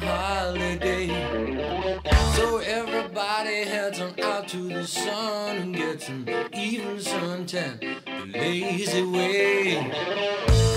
holiday. So everybody heads on out to the sun and gets an even suntan the lazy way.